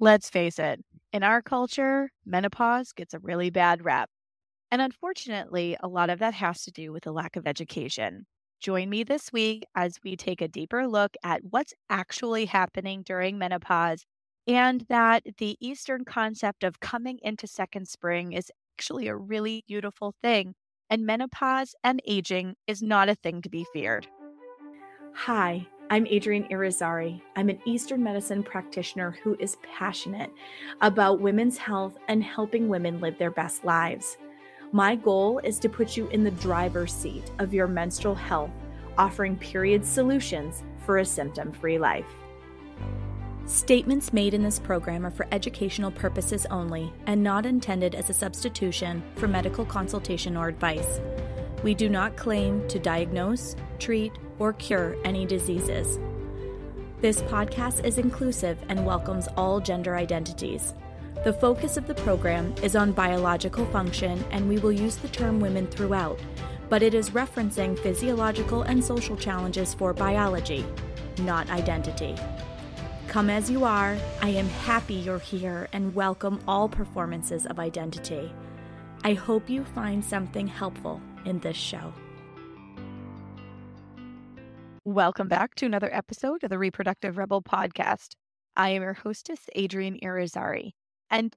Let's face it, in our culture, menopause gets a really bad rap. And unfortunately, a lot of that has to do with a lack of education. Join me this week as we take a deeper look at what's actually happening during menopause and that the Eastern concept of coming into second spring is actually a really beautiful thing. And menopause and aging is not a thing to be feared. Hi, I'm Adrienne Irizarry. I'm an Eastern medicine practitioner who is passionate about women's health and helping women live their best lives. My goal is to put you in the driver's seat of your menstrual health, offering period solutions for a symptom free life. Statements made in this program are for educational purposes only and not intended as a substitution for medical consultation or advice. We do not claim to diagnose, treat, or cure any diseases. This podcast is inclusive and welcomes all gender identities. The focus of the program is on biological function, and we will use the term women throughout, but it is referencing physiological and social challenges for biology, not identity. Come as you are, I am happy you're here and welcome all performances of identity. I hope you find something helpful in this show. Welcome back to another episode of the Reproductive Rebel podcast. I am your hostess, Adrienne Irizarry. And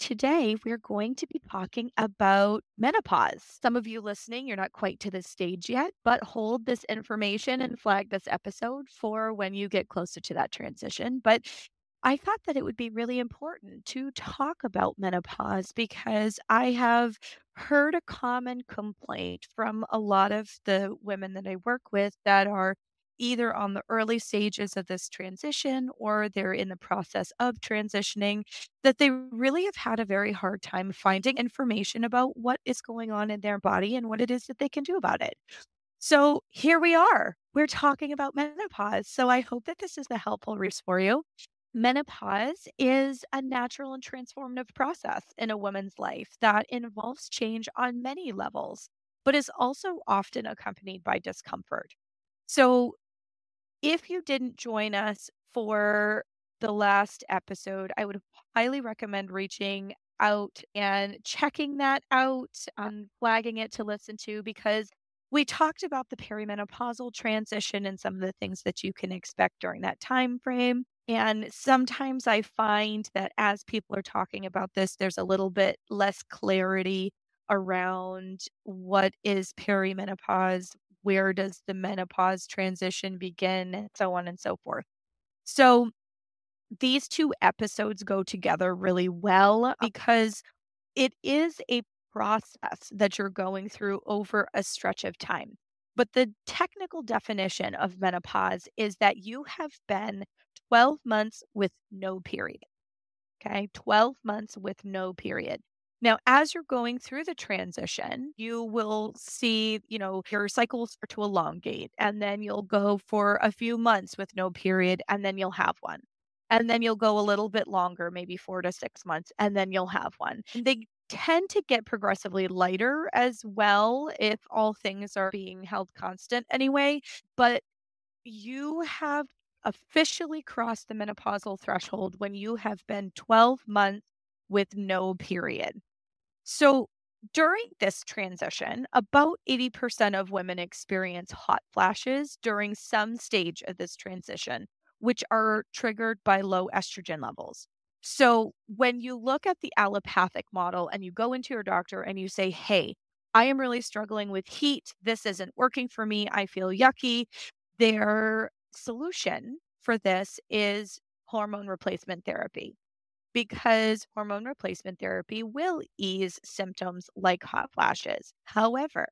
today we're going to be talking about menopause. Some of you listening, you're not quite to this stage yet, but hold this information and flag this episode for when you get closer to that transition. But I thought that it would be really important to talk about menopause because I have heard a common complaint from a lot of the women that I work with that are either on the early stages of this transition or they're in the process of transitioning, that they really have had a very hard time finding information about what is going on in their body and what it is that they can do about it. So here we are. We're talking about menopause. So I hope that this is a helpful resource for you. Menopause is a natural and transformative process in a woman's life that involves change on many levels, but is also often accompanied by discomfort. So, if you didn't join us for the last episode, I would highly recommend reaching out and checking that out, and flagging it to listen to because we talked about the perimenopausal transition and some of the things that you can expect during that time frame. And sometimes I find that as people are talking about this, there's a little bit less clarity around what is perimenopause, where does the menopause transition begin, and so on and so forth. So these two episodes go together really well oh. because it is a process that you're going through over a stretch of time. But the technical definition of menopause is that you have been 12 months with no period. Okay, 12 months with no period. Now, as you're going through the transition, you will see, you know, your cycles start to elongate, and then you'll go for a few months with no period, and then you'll have one. And then you'll go a little bit longer, maybe four to six months, and then you'll have one. They tend to get progressively lighter as well if all things are being held constant anyway. But you have officially crossed the menopausal threshold when you have been 12 months with no period. So, during this transition, about 80% of women experience hot flashes during some stage of this transition, which are triggered by low estrogen levels. So when you look at the allopathic model and you go into your doctor and you say, Hey, I am really struggling with heat. This isn't working for me. I feel yucky. Their solution for this is hormone replacement therapy because hormone replacement therapy will ease symptoms like hot flashes. However,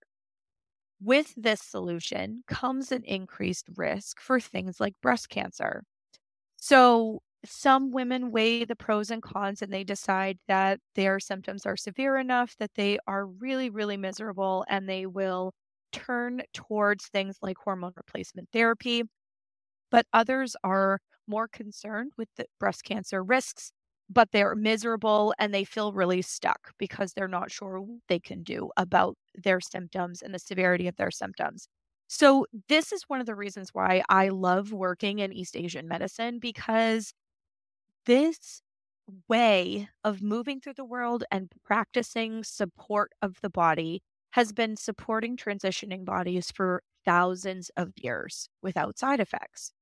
with this solution comes an increased risk for things like breast cancer. So, some women weigh the pros and cons and they decide that their symptoms are severe enough that they are really, really miserable and they will turn towards things like hormone replacement therapy. But others are more concerned with the breast cancer risks, but they're miserable and they feel really stuck because they're not sure what they can do about their symptoms and the severity of their symptoms. So, this is one of the reasons why I love working in East Asian medicine because this way of moving through the world and practicing support of the body has been supporting transitioning bodies for thousands of years without side effects.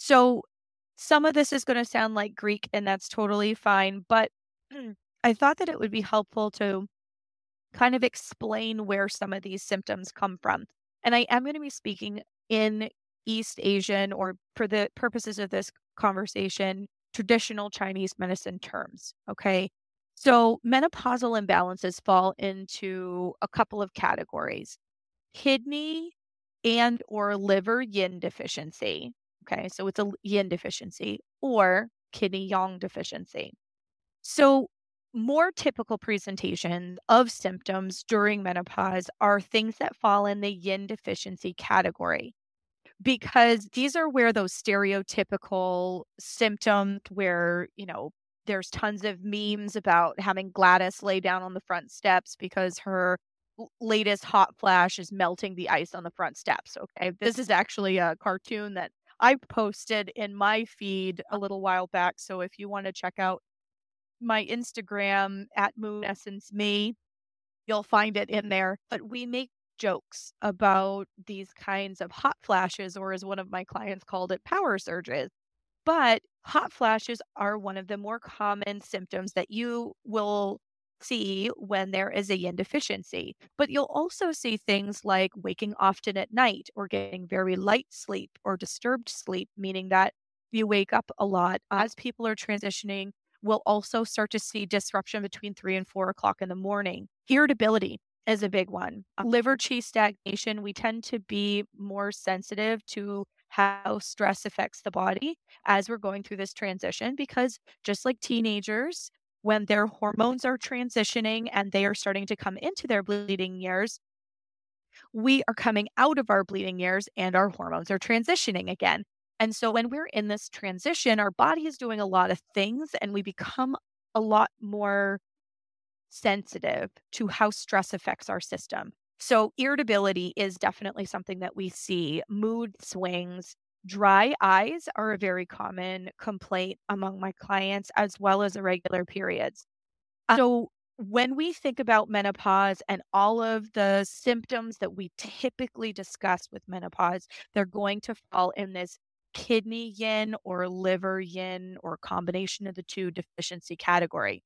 So, some of this is going to sound like Greek, and that's totally fine. But I thought that it would be helpful to kind of explain where some of these symptoms come from. And I am going to be speaking in East Asian, or for the purposes of this conversation, traditional Chinese medicine terms. Okay. So menopausal imbalances fall into a couple of categories kidney and or liver yin deficiency. Okay. So it's a yin deficiency or kidney yang deficiency. So more typical presentations of symptoms during menopause are things that fall in the yin deficiency category because these are where those stereotypical symptoms where you know there's tons of memes about having Gladys lay down on the front steps because her latest hot flash is melting the ice on the front steps okay this is actually a cartoon that I posted in my feed a little while back so if you want to check out my Instagram at Moon Essence Me. You'll find it in there. But we make jokes about these kinds of hot flashes, or as one of my clients called it, power surges. But hot flashes are one of the more common symptoms that you will see when there is a yin deficiency. But you'll also see things like waking often at night or getting very light sleep or disturbed sleep, meaning that you wake up a lot as people are transitioning we'll also start to see disruption between three and four o'clock in the morning. Irritability is a big one. Uh, liver qi stagnation, we tend to be more sensitive to how stress affects the body as we're going through this transition because just like teenagers, when their hormones are transitioning and they are starting to come into their bleeding years, we are coming out of our bleeding years and our hormones are transitioning again. And so when we're in this transition, our body is doing a lot of things and we become a lot more sensitive to how stress affects our system. So, irritability is definitely something that we see. Mood swings, dry eyes are a very common complaint among my clients, as well as irregular periods. Uh, so, when we think about menopause and all of the symptoms that we typically discuss with menopause, they're going to fall in this kidney yin or liver yin or combination of the two deficiency category.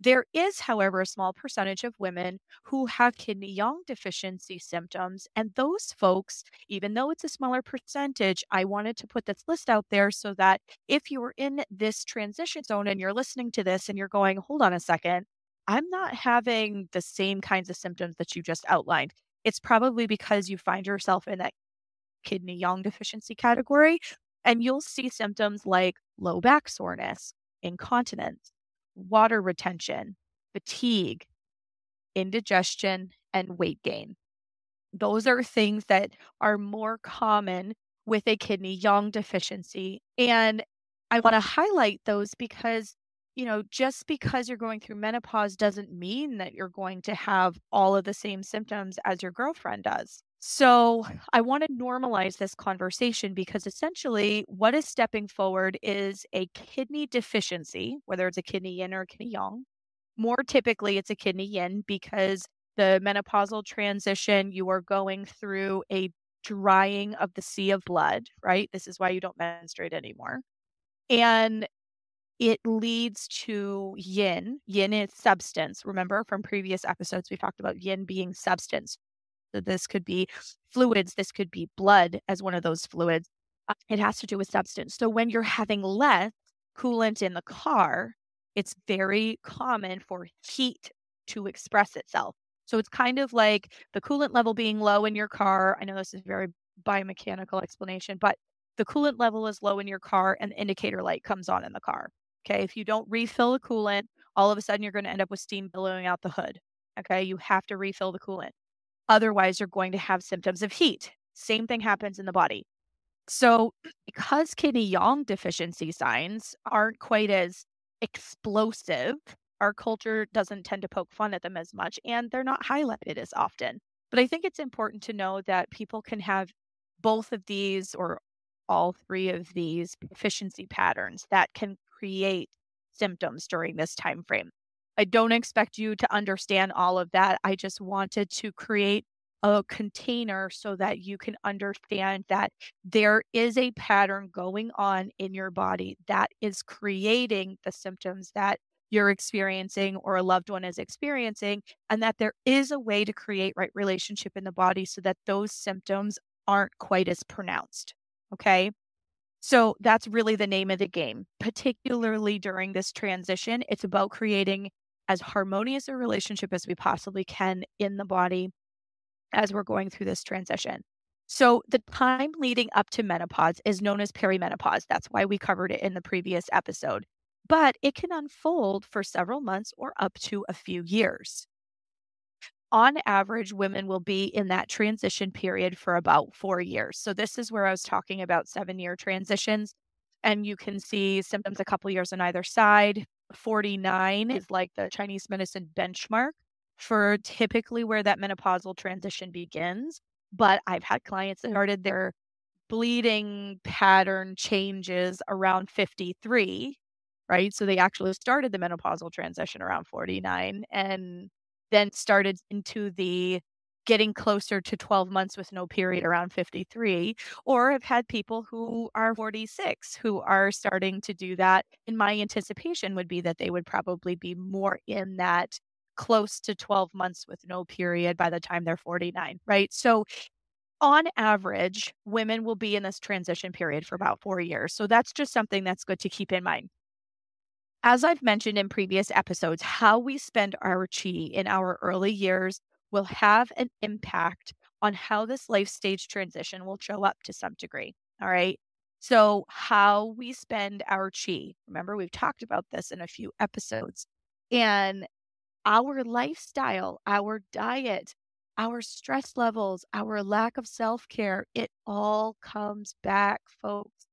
There is, however, a small percentage of women who have kidney yang deficiency symptoms. And those folks, even though it's a smaller percentage, I wanted to put this list out there so that if you are in this transition zone and you're listening to this and you're going, hold on a second, I'm not having the same kinds of symptoms that you just outlined. It's probably because you find yourself in that kidney yang deficiency category and you'll see symptoms like low back soreness, incontinence, water retention, fatigue, indigestion, and weight gain. Those are things that are more common with a kidney yang deficiency. And I want to highlight those because, you know, just because you're going through menopause doesn't mean that you're going to have all of the same symptoms as your girlfriend does. So I want to normalize this conversation because essentially what is stepping forward is a kidney deficiency, whether it's a kidney yin or a kidney yang. More typically, it's a kidney yin because the menopausal transition, you are going through a drying of the sea of blood, right? This is why you don't menstruate anymore. And it leads to yin. Yin is substance. Remember from previous episodes, we talked about yin being substance. So this could be fluids, this could be blood as one of those fluids. Uh, it has to do with substance. So when you're having less coolant in the car, it's very common for heat to express itself. So it's kind of like the coolant level being low in your car. I know this is very biomechanical explanation, but the coolant level is low in your car and the indicator light comes on in the car. Okay. If you don't refill the coolant, all of a sudden you're going to end up with steam billowing out the hood. Okay. You have to refill the coolant. Otherwise, you're going to have symptoms of heat. Same thing happens in the body. So, because kidney yang deficiency signs aren't quite as explosive, our culture doesn't tend to poke fun at them as much and they're not highlighted as often. But I think it's important to know that people can have both of these or all three of these deficiency patterns that can create symptoms during this time frame. I don't expect you to understand all of that. I just wanted to create a container so that you can understand that there is a pattern going on in your body that is creating the symptoms that you're experiencing or a loved one is experiencing, and that there is a way to create right relationship in the body so that those symptoms aren't quite as pronounced. Okay. So that's really the name of the game, particularly during this transition. It's about creating as harmonious a relationship as we possibly can in the body as we're going through this transition. So, the time leading up to menopause is known as perimenopause. That's why we covered it in the previous episode. But it can unfold for several months or up to a few years. On average, women will be in that transition period for about four years. So, this is where I was talking about seven year transitions. And you can see symptoms a couple years on either side. 49 is like the Chinese medicine benchmark for typically where that menopausal transition begins. But I've had clients that started their bleeding pattern changes around 53, right? So they actually started the menopausal transition around 49 and then started into the getting closer to 12 months with no period around 53 or i've had people who are 46 who are starting to do that and my anticipation would be that they would probably be more in that close to 12 months with no period by the time they're 49, right? So, on average, women will be in this transition period for about four years. So, that's just something that's good to keep in mind. As I've mentioned in previous episodes, how we spend our chi in our early years will have an impact on how this life stage transition will show up to some degree. All right. So, how we spend our chi. Remember, we've talked about this in a few episodes. And our lifestyle, our diet, our stress levels, our lack of self care, it all comes back, folks.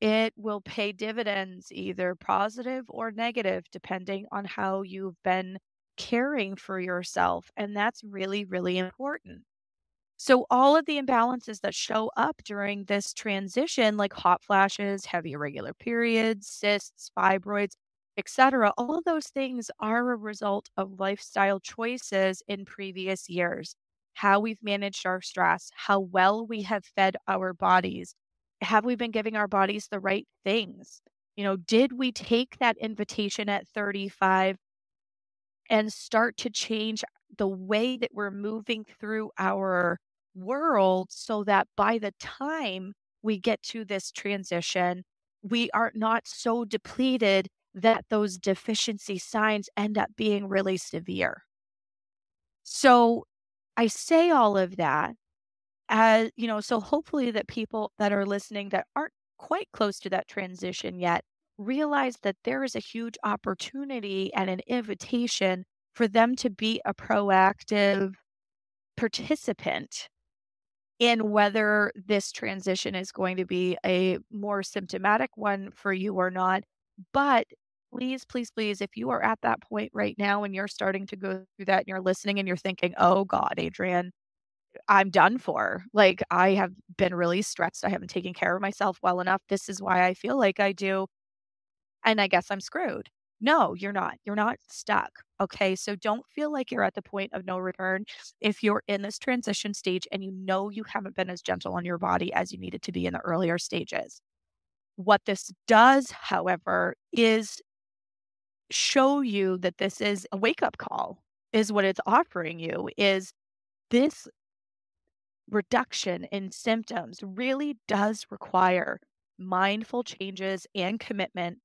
It will pay dividends, either positive or negative, depending on how you've been caring for yourself. And that's really, really important. So, all of the imbalances that show up during this transition, like hot flashes, heavy irregular periods, cysts, fibroids, etc. All of those things are a result of lifestyle choices in previous years. How we've managed our stress, how well we have fed our bodies. Have we been giving our bodies the right things? You know, did we take that invitation at 35 and start to change the way that we're moving through our world so that by the time we get to this transition, we are not so depleted that those deficiency signs end up being really severe. So I say all of that as, you know, so hopefully that people that are listening that aren't quite close to that transition yet realize that there is a huge opportunity and an invitation for them to be a proactive participant in whether this transition is going to be a more symptomatic one for you or not. But please, please, please, if you are at that point right now and you're starting to go through that and you're listening and you're thinking, oh God, Adrienne, I'm done for. Like, I have been really stressed. I haven't taken care of myself well enough. This is why I feel like I do. And I guess I'm screwed. No, you're not. You're not stuck. Okay. So don't feel like you're at the point of no return if you're in this transition stage and you know you haven't been as gentle on your body as you needed to be in the earlier stages. What this does, however, is show you that this is a wake up call is what it's offering you is this reduction in symptoms really does require mindful changes and commitment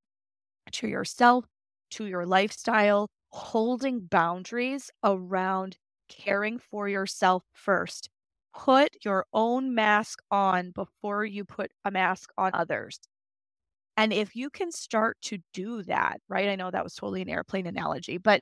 to yourself, to your lifestyle, holding boundaries around caring for yourself first. Put your own mask on before you put a mask on others. And if you can start to do that, right? I know that was totally an airplane analogy, but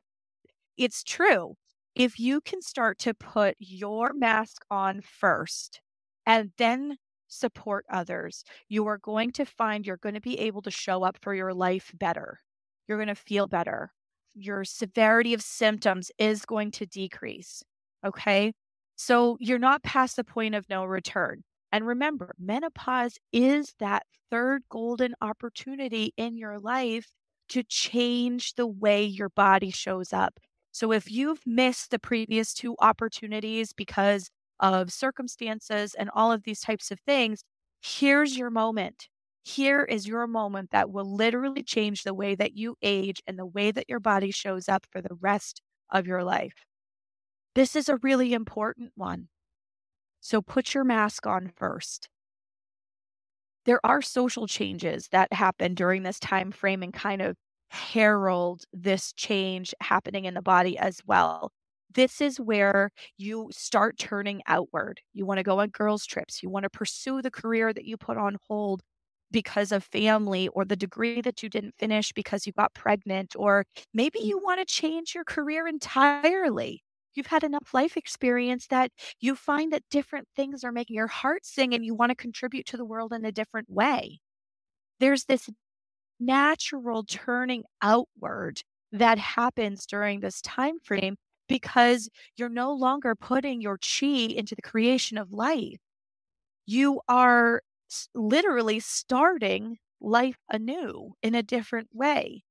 it's true. If you can start to put your mask on first and then support others, you are going to find you're going to be able to show up for your life better. You're going to feel better. Your severity of symptoms is going to decrease. Okay. So you're not past the point of no return. And remember, menopause is that third golden opportunity in your life to change the way your body shows up. So if you've missed the previous two opportunities because of circumstances and all of these types of things, here's your moment. Here is your moment that will literally change the way that you age and the way that your body shows up for the rest of your life. This is a really important one. So put your mask on first. There are social changes that happen during this time frame and kind of herald this change happening in the body as well. This is where you start turning outward. You want to go on girls' trips. You want to pursue the career that you put on hold because of family or the degree that you didn't finish because you got pregnant, or maybe mm. you want to change your career entirely. You've had enough life experience that you find that different things are making your heart sing and you want to contribute to the world in a different way. There's this natural turning outward that happens during this time frame because you're no longer putting your chi into the creation of life. You are literally starting life anew in a different way.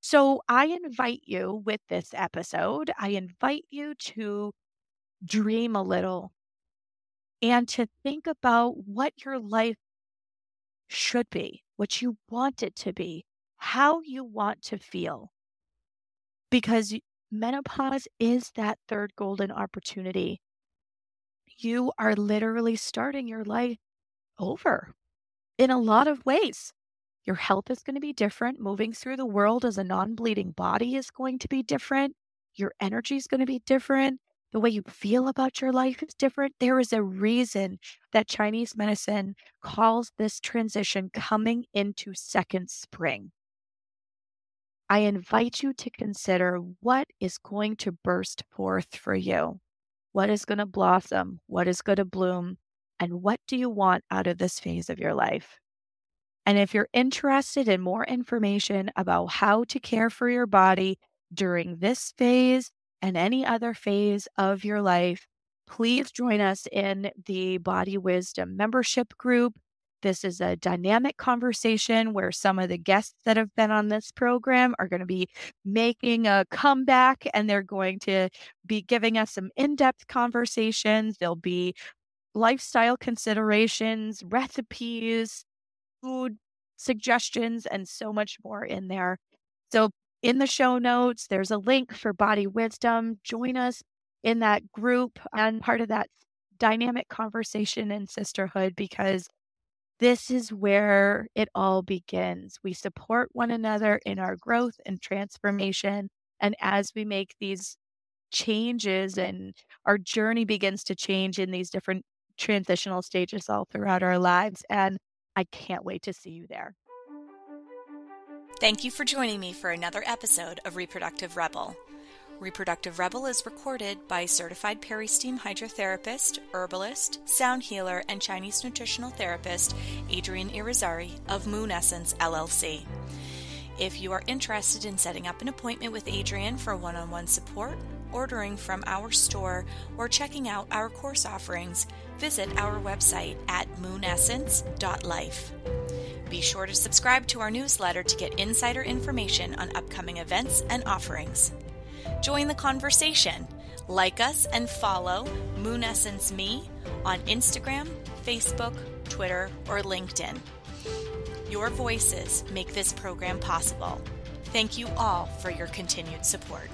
So I invite you with this episode, I invite you to dream a little and to think about what your life should be, what you want it to be, how you want to feel. Because menopause is that third golden opportunity. You are literally starting your life over in a lot of ways. Your health is going to be different. Moving through the world as a non bleeding body is going to be different. Your energy is going to be different. The way you feel about your life is different. There is a reason that Chinese medicine calls this transition coming into second spring. I invite you to consider what is going to burst forth for you. What is going to blossom? What is going to bloom? And what do you want out of this phase of your life? And if you're interested in more information about how to care for your body during this phase and any other phase of your life, please join us in the Body Wisdom membership group. This is a dynamic conversation where some of the guests that have been on this program are going to be making a comeback and they're going to be giving us some in depth conversations. There'll be lifestyle considerations, recipes, food suggestions, and so much more in there. So, in the show notes, there's a link for Body Wisdom. Join us in that group and part of that dynamic conversation and sisterhood because this is where it all begins. We support one another in our growth and transformation. And as we make these changes and our journey begins to change in these different transitional stages all throughout our lives. And I can't wait to see you there. Thank you for joining me for another episode of Reproductive Rebel. Reproductive Rebel is recorded by certified peristeam hydrotherapist, herbalist, sound healer, and Chinese nutritional therapist Adrienne Irizarry of Moon Essence LLC. If you are interested in setting up an appointment with Adrienne for one on one support, ordering from our store, or checking out our course offerings, visit our website at moonessence.life. Be sure to subscribe to our newsletter to get insider information on upcoming events and offerings. Join the conversation. Like us and follow Moon Essence Me on Instagram, Facebook, Twitter, or LinkedIn. Your voices make this program possible. Thank you all for your continued support.